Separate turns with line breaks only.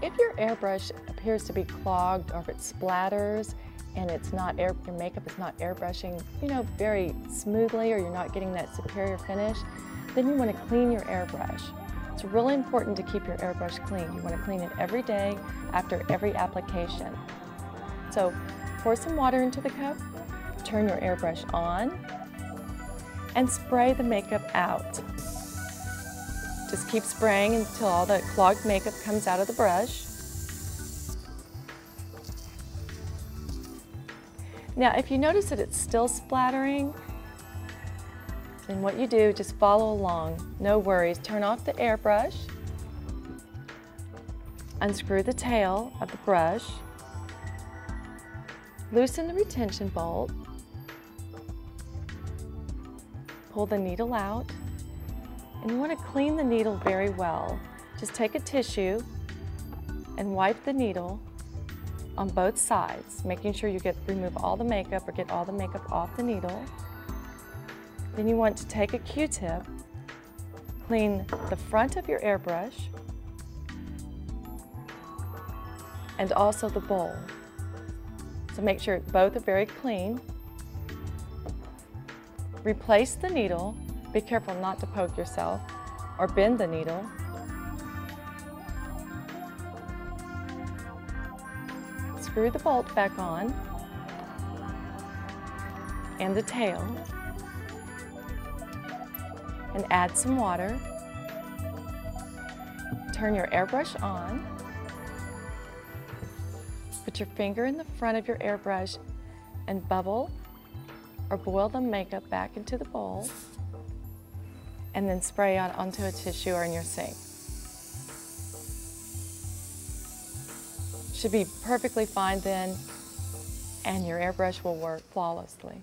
If your airbrush appears to be clogged or if it splatters and it's not air, your makeup is not airbrushing, you know, very smoothly or you're not getting that superior finish, then you want to clean your airbrush. It's really important to keep your airbrush clean. You want to clean it every day after every application. So pour some water into the cup, turn your airbrush on, and spray the makeup out. Just keep spraying until all the clogged makeup comes out of the brush. Now, if you notice that it's still splattering, then what you do, just follow along. No worries. Turn off the airbrush. Unscrew the tail of the brush. Loosen the retention bolt. Pull the needle out. And you want to clean the needle very well. Just take a tissue and wipe the needle on both sides, making sure you get remove all the makeup or get all the makeup off the needle. Then you want to take a Q-tip, clean the front of your airbrush, and also the bowl. So make sure both are very clean. Replace the needle. Be careful not to poke yourself or bend the needle. Screw the bolt back on and the tail and add some water. Turn your airbrush on. Put your finger in the front of your airbrush and bubble or boil the makeup back into the bowl and then spray out onto a tissue or in your sink. Should be perfectly fine then and your airbrush will work flawlessly.